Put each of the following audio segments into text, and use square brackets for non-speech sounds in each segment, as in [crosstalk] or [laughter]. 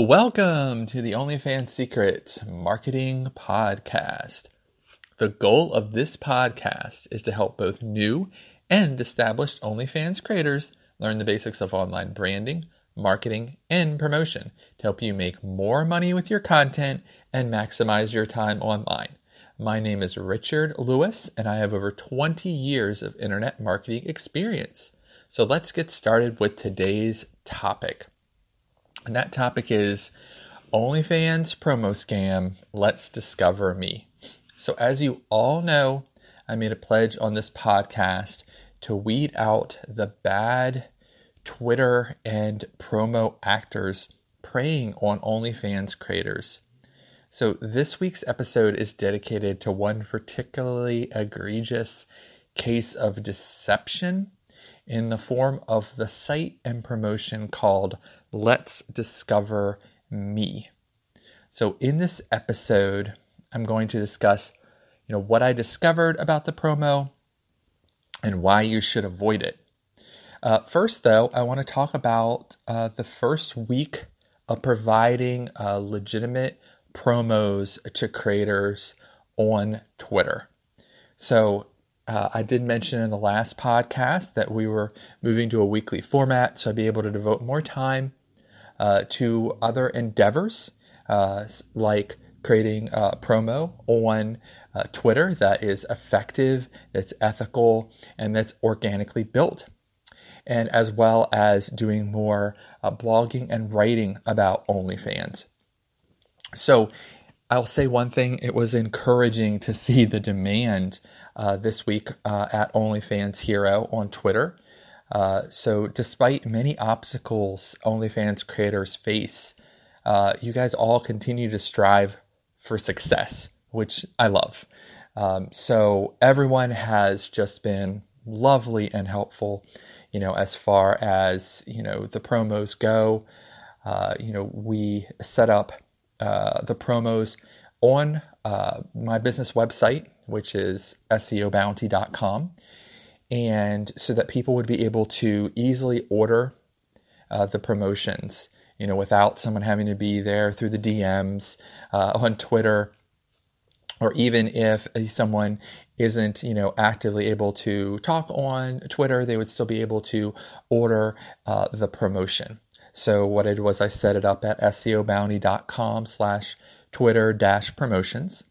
Welcome to the OnlyFans Secrets Marketing Podcast. The goal of this podcast is to help both new and established OnlyFans creators learn the basics of online branding, marketing, and promotion to help you make more money with your content and maximize your time online. My name is Richard Lewis, and I have over 20 years of internet marketing experience. So let's get started with today's topic. And that topic is OnlyFans promo scam. Let's discover me. So, as you all know, I made a pledge on this podcast to weed out the bad Twitter and promo actors preying on OnlyFans creators. So, this week's episode is dedicated to one particularly egregious case of deception in the form of the site and promotion called Let's Discover Me. So, in this episode, I'm going to discuss, you know, what I discovered about the promo and why you should avoid it. Uh, first, though, I want to talk about uh, the first week of providing uh, legitimate promos to creators on Twitter. So, uh, I did mention in the last podcast that we were moving to a weekly format, so I'd be able to devote more time uh, to other endeavors uh, like creating a promo on uh, Twitter that is effective, that's ethical, and that's organically built. And as well as doing more uh, blogging and writing about OnlyFans. So I'll say one thing it was encouraging to see the demand uh, this week uh, at OnlyFans Hero on Twitter. Uh, so, despite many obstacles OnlyFans creators face, uh, you guys all continue to strive for success, which I love. Um, so, everyone has just been lovely and helpful, you know, as far as, you know, the promos go. Uh, you know, we set up uh, the promos on uh, my business website, which is SEObounty.com, and so that people would be able to easily order uh, the promotions, you know, without someone having to be there through the DMs uh, on Twitter, or even if someone isn't, you know, actively able to talk on Twitter, they would still be able to order uh, the promotion. So what I did was I set it up at SEObounty.com slash Twitter dash promotions.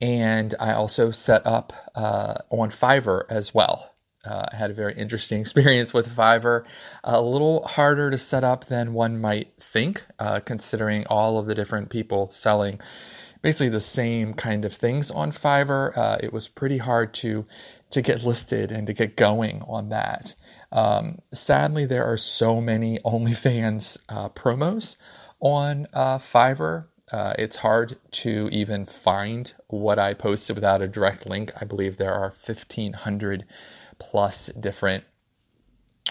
And I also set up uh, on Fiverr as well. Uh, I had a very interesting [laughs] experience with Fiverr. A little harder to set up than one might think, uh, considering all of the different people selling basically the same kind of things on Fiverr. Uh, it was pretty hard to to get listed and to get going on that. Um, sadly, there are so many [laughs] OnlyFans uh, promos on uh, Fiverr uh, it's hard to even find what I posted without a direct link. I believe there are 1,500 plus different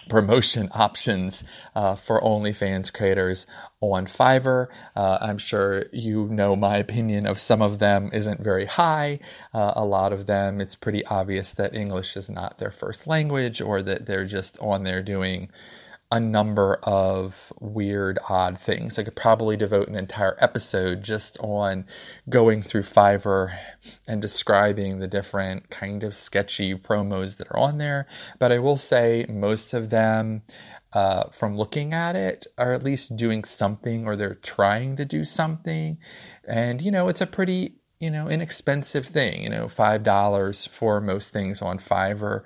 promotion [laughs] options uh, for OnlyFans creators on Fiverr. Uh, I'm sure you know my opinion of some of them isn't very high. Uh, a lot of them, it's pretty obvious that English is not their first language or that they're just on there doing a number of weird, odd things. I could probably devote an entire episode just on going through Fiverr and describing the different kind of sketchy promos that are on there. But I will say most of them, uh, from looking at it, are at least doing something or they're trying to do something. And, you know, it's a pretty you know, inexpensive thing, you know, $5 for most things on Fiverr.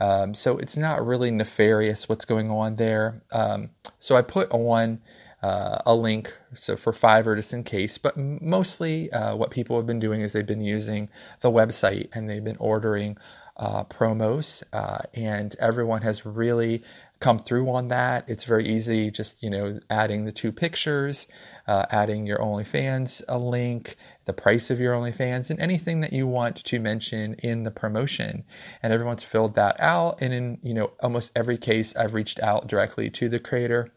Um, so it's not really nefarious what's going on there. Um, so I put on uh, a link so for Fiverr just in case, but mostly uh, what people have been doing is they've been using the website and they've been ordering uh, promos, uh, and everyone has really come through on that. It's very easy, just you know, adding the two pictures, uh, adding your OnlyFans a link, the price of your OnlyFans, and anything that you want to mention in the promotion. And everyone's filled that out. And in you know almost every case, I've reached out directly to the creator.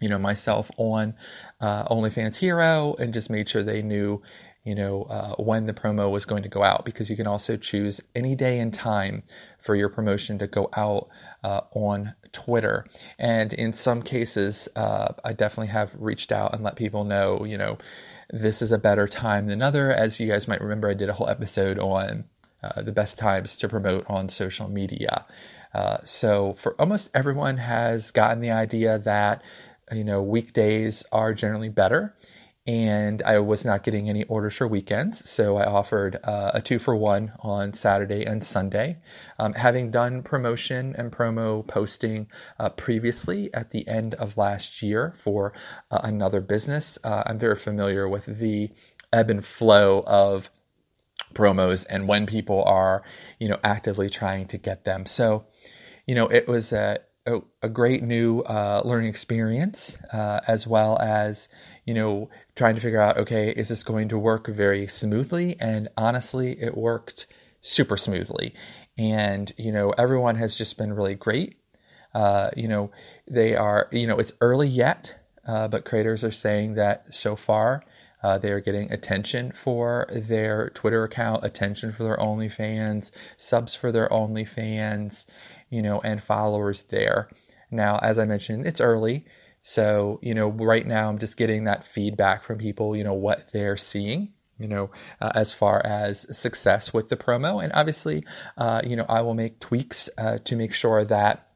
You know myself on uh, OnlyFans Hero and just made sure they knew you know, uh, when the promo was going to go out because you can also choose any day and time for your promotion to go out uh, on Twitter. And in some cases, uh, I definitely have reached out and let people know, you know, this is a better time than other. As you guys might remember, I did a whole episode on uh, the best times to promote on social media. Uh, so for almost everyone has gotten the idea that you know weekdays are generally better and I was not getting any orders for weekends, so I offered uh, a two for one on Saturday and Sunday. Um, having done promotion and promo posting uh, previously at the end of last year for uh, another business, uh, I'm very familiar with the ebb and flow of promos and when people are, you know, actively trying to get them. So, you know, it was a, a, a great new uh, learning experience, uh, as well as you know, trying to figure out, okay, is this going to work very smoothly? And honestly, it worked super smoothly. And, you know, everyone has just been really great. Uh, you know, they are, you know, it's early yet, uh, but creators are saying that so far uh, they are getting attention for their Twitter account, attention for their OnlyFans, subs for their OnlyFans, you know, and followers there. Now, as I mentioned, it's early. So, you know, right now I'm just getting that feedback from people, you know, what they're seeing, you know, uh, as far as success with the promo. And obviously, uh, you know, I will make tweaks uh, to make sure that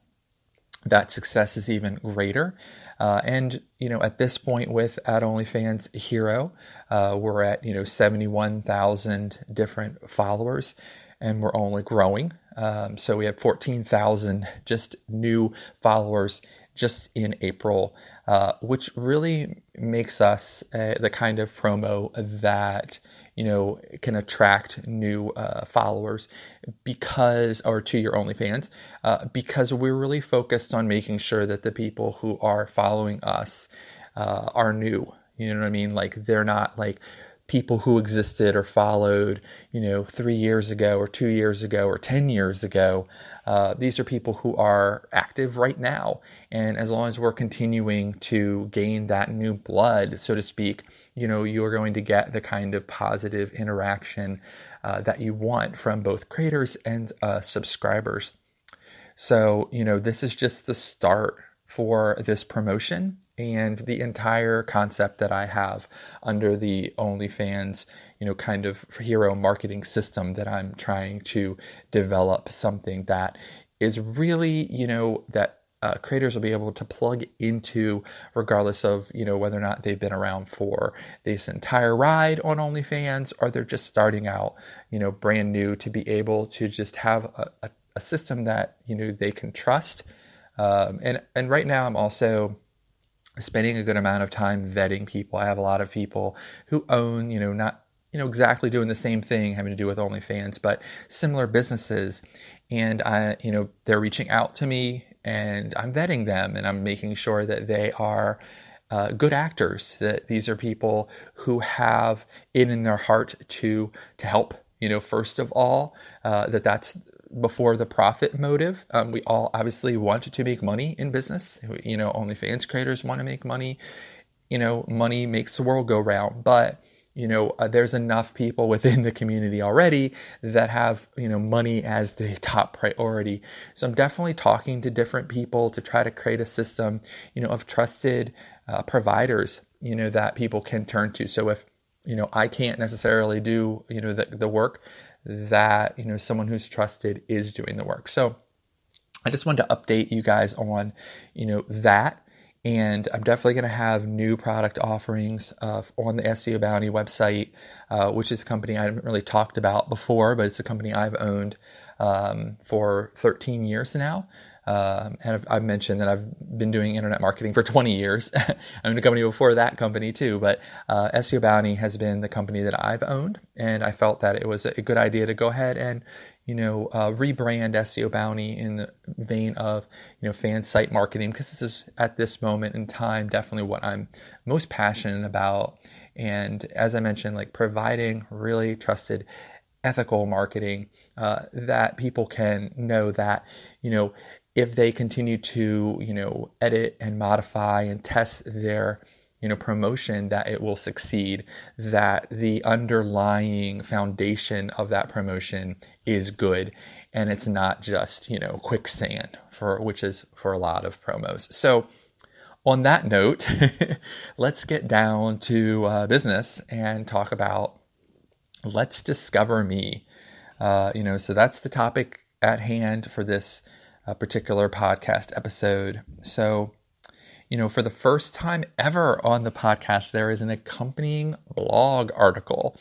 that success is even greater. Uh, and you know, at this point with at OnlyFans Hero, uh, we're at you know 71,000 different followers, and we're only growing. Um, so we have 14,000 just new followers just in April, uh, which really makes us uh, the kind of promo that you know can attract new uh, followers because or to your OnlyFans uh, because we're really focused on making sure that the people who are following us uh, are new. You know what I mean? Like they're not like people who existed or followed, you know, three years ago or two years ago or 10 years ago. Uh, these are people who are active right now. And as long as we're continuing to gain that new blood, so to speak, you know, you're going to get the kind of positive interaction uh, that you want from both creators and uh, subscribers. So, you know, this is just the start for this promotion and the entire concept that I have under the OnlyFans, you know, kind of hero marketing system that I'm trying to develop something that is really, you know, that uh, creators will be able to plug into regardless of you know whether or not they've been around for this entire ride on OnlyFans or they're just starting out you know brand new to be able to just have a, a, a system that you know they can trust. Um, and and right now I'm also spending a good amount of time vetting people. I have a lot of people who own, you know, not you know exactly doing the same thing having to do with OnlyFans, but similar businesses. And I, you know, they're reaching out to me, and I'm vetting them, and I'm making sure that they are uh, good actors. That these are people who have it in their heart to to help. You know, first of all, uh, that that's before the profit motive. Um, we all obviously want to make money in business. You know, OnlyFans creators want to make money. You know, money makes the world go round. But you know, uh, there's enough people [laughs] within the community already that have you know money as the [laughs] top priority. So I'm definitely talking to different people to try to create a system, you know, of trusted uh, providers, you know, that people can turn to. So if you know I can't necessarily do you know the the work that you know someone who's trusted is doing the work. So I just wanted to update you guys on you know that. And I'm definitely going to have new product offerings uh, on the SEO Bounty website, uh, which is a company I haven't really talked about before, but it's a company I've owned um, for 13 years now. Um, and I've, I've, mentioned that I've been doing internet marketing for [laughs] 20 years. I [laughs] owned a company before that company too, but uh, SEO Bounty has been the company that I've owned, and I felt that it was a good idea to go ahead and you know uh, rebrand SEO Bounty in the vein of you know fan site marketing because this is at this moment in time definitely what I'm most passionate about. And as I mentioned, like providing really trusted ethical marketing uh, that people can know that you know if they continue to, you know, edit and modify and test their you know promotion that it will succeed that the underlying foundation of that promotion is good. And it's not just you know quicksand for which is for a lot of promos. So on that note [laughs] let's get down to uh, business and talk about let's discover me. Uh, you know so that's the topic at hand for this uh, particular podcast episode so you know, for the first time ever on the podcast, there is an accompanying blog article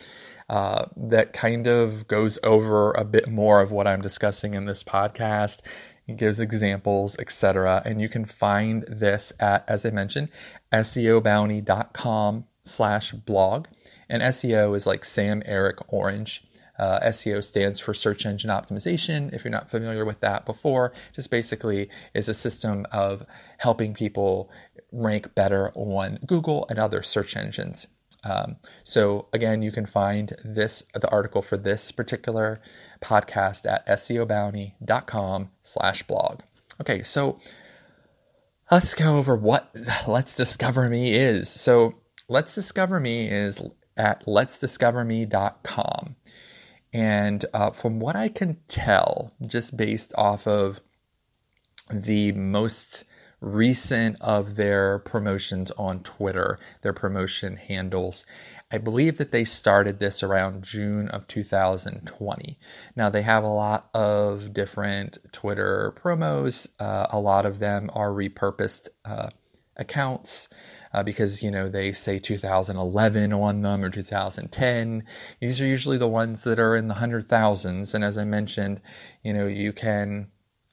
uh, that kind of goes over a bit more of what I'm discussing in this podcast. It gives examples, etc. And you can find this at, as I mentioned, SEObounty.com slash blog. And SEO is like Sam Eric Orange. Uh, SEO stands for search engine optimization. If you're not familiar with that before, just basically is a system of helping people rank better on Google and other search engines. Um, so again, you can find this the article for this particular podcast at SEObounty.com slash blog. Okay, so let's go over what [laughs] Let's Discover Me is. So Let's Discover Me is at letsdiscoverme.com. And uh, from what I can tell, just based off of the most recent of their promotions on Twitter, their promotion handles, I believe that they started this around June of 2020. Now, they have a lot of different Twitter promos, uh, a lot of them are repurposed uh, accounts uh, because you know they say 2011 on them or 2010. These are usually the ones that are in the hundred thousands, and as I mentioned, you know you can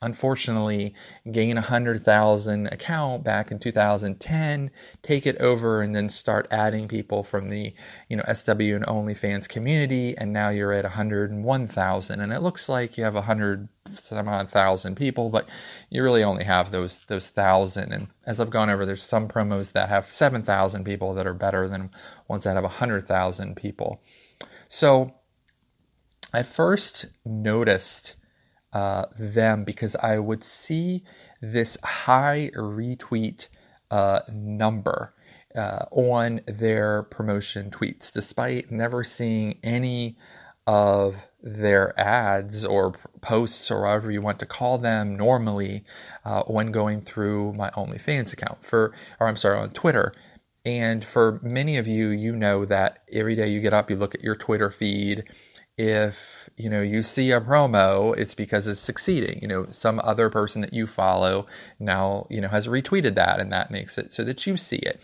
unfortunately gain a hundred thousand account back in 2010 take it over and then start adding people from the you know sw and onlyfans community and now you're at 101000 and it looks like you have a hundred some odd thousand people but you really only have those those thousand. And as i've gone over there's some promos that have 7000 people that are better than ones that have 100000 people. So i first noticed uh, them because I would see this high retweet uh, number uh, on their promotion tweets, despite never seeing any of their ads or posts or whatever you want to call them normally uh, when going through my OnlyFans account for, or I'm sorry, on Twitter. And for many of you, you know that every day you get up, you look at your Twitter feed if you know you see a promo it's because it's succeeding. You know some other person that you follow now you know has retweeted that and that makes it so that you see it.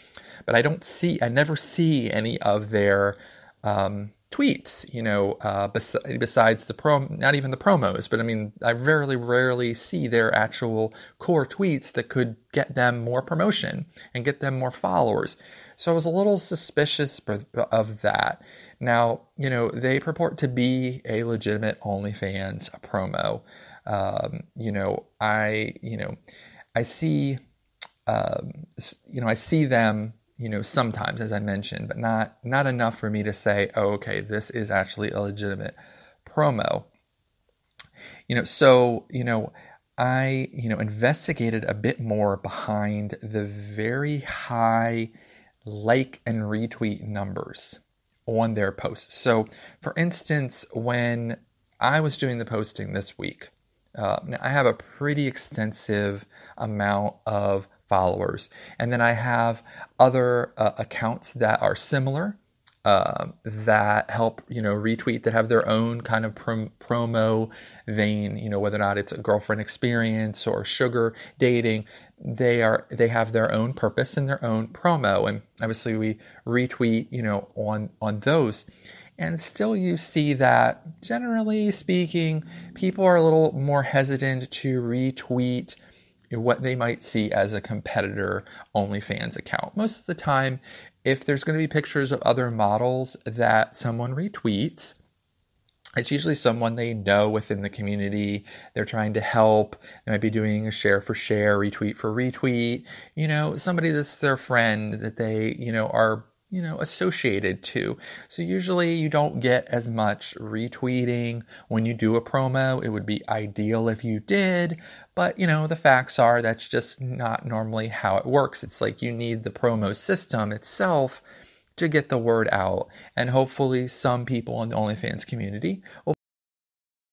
But i don't see i never see any of their um, tweets you know uh, bes- besides the prom not even the promos but i mean i rarely, rarely see their actual core tweets that could get them more promotion and get them more followers so i was a little suspicious of that now, you know, they purport to be a legitimate OnlyFans promo. Um, you know, I, you know, I see, um, you know, I see them, you know, sometimes, as I mentioned, but not not enough for me to say, oh, okay, this is actually a legitimate promo. You know, so you know, I, you know, investigated a bit more behind the very high like and retweet numbers on their posts. So, for instance, when I was doing the posting this week, uh, I have a pretty extensive amount of followers, and then I have other uh, accounts that are similar uh, that help you know retweet that have their own kind of prom- promo vein you know whether or not it's a girlfriend experience or sugar dating. They are they have their own purpose and their own promo. And obviously we retweet you know on on those. And still you see that generally speaking people are a little more hesitant to retweet what they might see as a competitor OnlyFans account. Most of the time, if there's going to be pictures of other models that someone retweets, it's usually someone they know within the community. They're trying to help. They might be doing a share for share, retweet for retweet. You know, somebody that's their friend that they, you know, are you know, associated to. So usually you don't get as much retweeting when you do a promo. It would be ideal if you did, but you know, the facts are that's just not normally how it works. It's like you need the promo system itself to get the word out. And hopefully some people in the OnlyFans community will